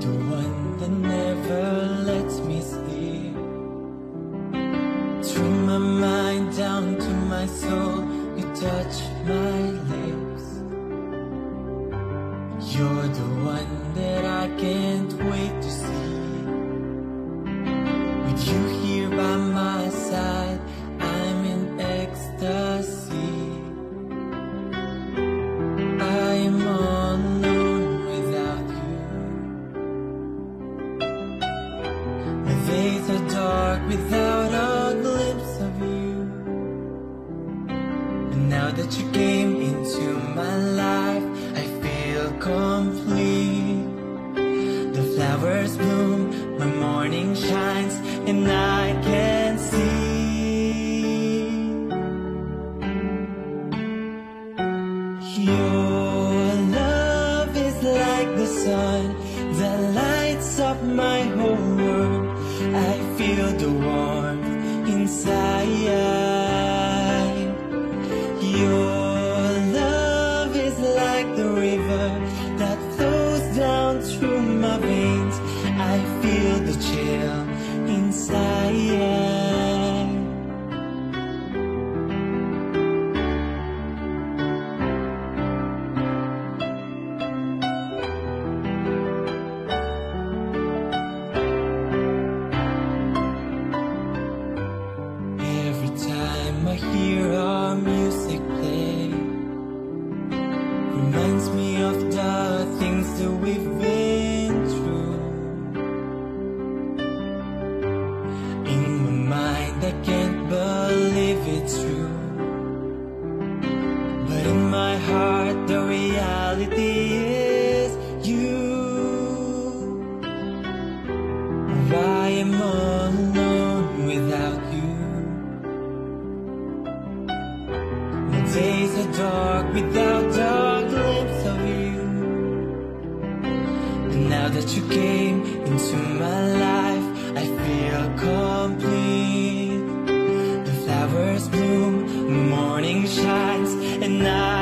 The one that never lets me sleep. Through my mind down to my soul, you touch my lips. You're the that you came into my life, I feel complete. The flowers bloom, my morning shines, and I can see. Your love is like the sun that lights up my whole world. I feel the warmth inside. The heart, the reality is you. I am all alone without you. My days are dark without a glimpse of you. And now that you came into my life, I feel complete. The flowers bloom, morning shines, and I